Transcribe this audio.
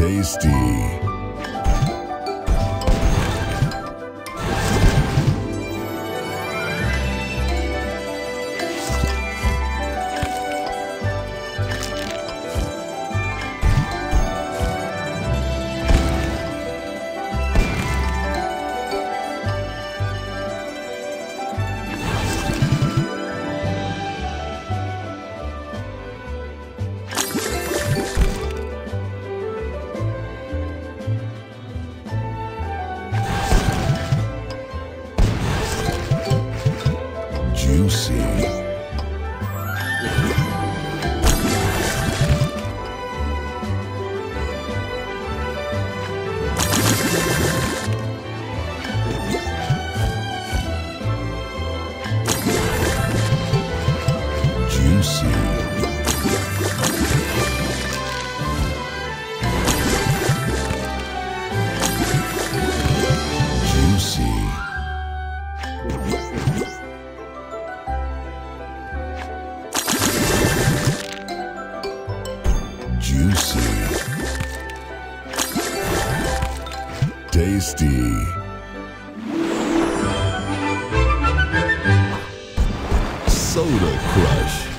tasty. Juicy. Juicy. Juicy. Tasty. Soda Crush.